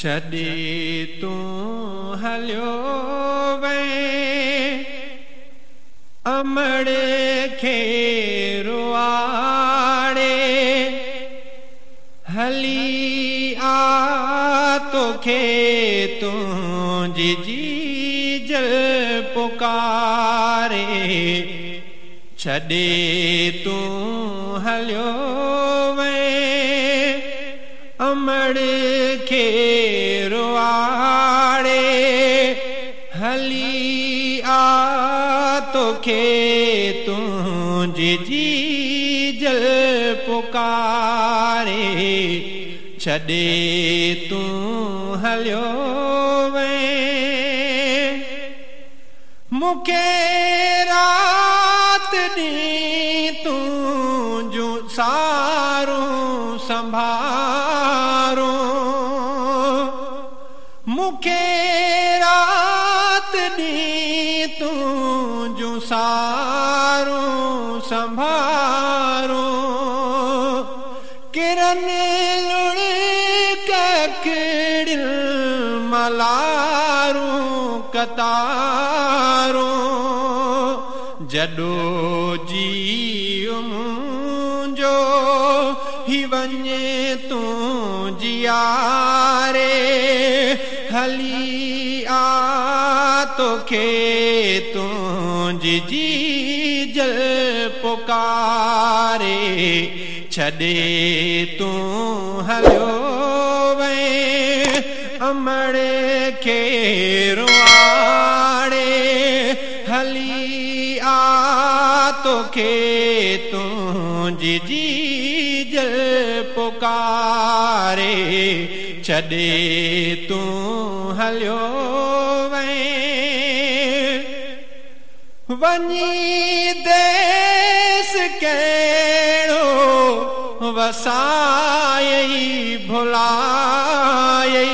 ڇڏي تون هليو وي. امڙ کي رئاڙي هلي آ توکي تنهنجي جي جل پڪاري. ڇڏي تون هليو وي امڙ کي رئاڙي هلي آ توکي جي جل پڪاري ڇڏي تون هليو وي. مون کي رات ڏينهن تون جون سارون سنڀارو رات ڏينهن تون جون سارون سنڀارو. ڪرن لوڻ ڪڪڙل ملارون ڪتارو. جڏو جي وڃي تون جياري هلي آ توکي تنهنجي جي جل پڪاري ڇڏي تون هليو وي امڙ کي رئاڙي. هلي آ توکي تنهنجي جي جل پڪاري ڇڏي تون هليو وي وڃي ديس ڪهڙو وسائي ڀلائي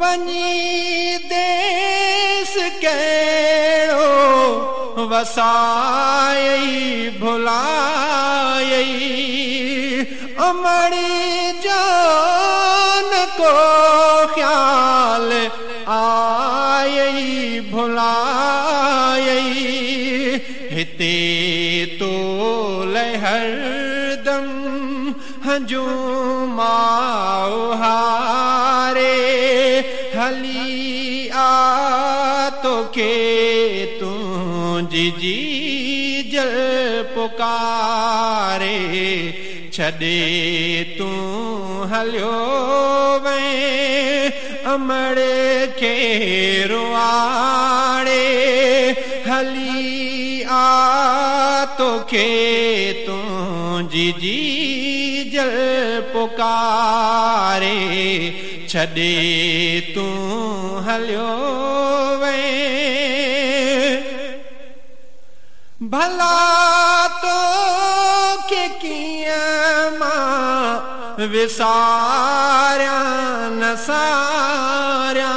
وڃي ديس ڪهڙو وسائي ڀلائي अमड़ी जान को ख्याल आई भुलाई हिते तो लहर दम, हजू माओ हारे। हली आ तो तोखे तुंहिंजी जी जल पुकारे। ڇڏي تون هليو وي. امڙ کي رئاڙي هلي آ توکي تنهنجي جي جل پڪاري. ڇڏي تون هليو وي. ڀلا تو وساريا نه ساريا.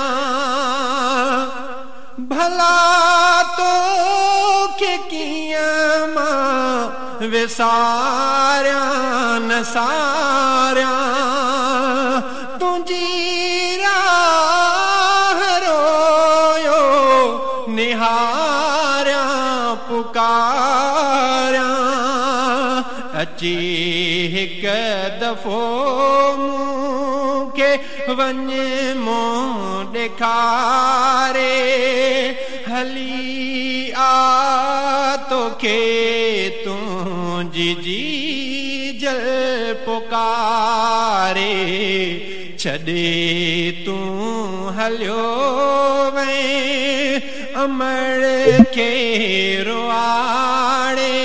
ڀلا تو ڪي ڪيئن مان؟ وساريا ساريا. تنهنجي راهه رويو نهاريا پڪاريا. اچي دفعو مون کي وڃ مون ڏيکاري هلي آ توکي تنهنجي جي جل پڪاري ڇڏي تون هليو وي امڙ کي رئاڙي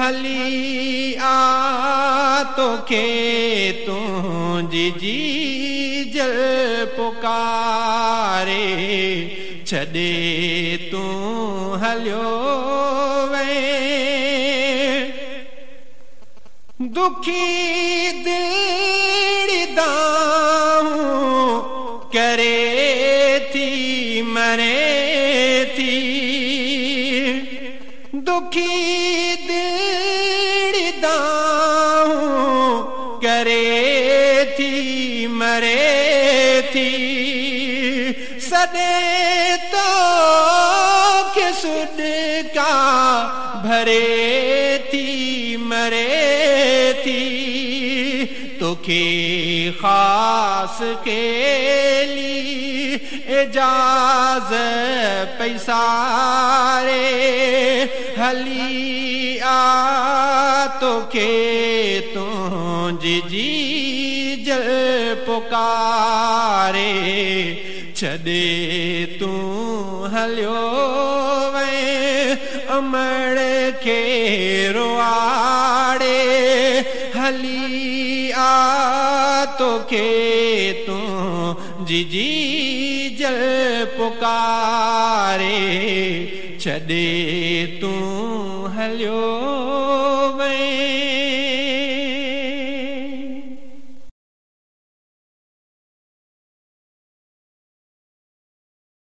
هلي توکي تنهنجي جي جل پڪاري ڇڏي تون هليو وي دکي دل मरे थी। सॾे तो के सुड का भरे थी मरे थी। तोखे ख़ास एजाज पैसा रे। हली आ तोखे तुंहिंजी जी جل پڪاري ڇڏي تون هليو وي امڙ کي روئاڙي. هلي آ توکي تون جي جي جل پڪاري ڇڏي تون هليو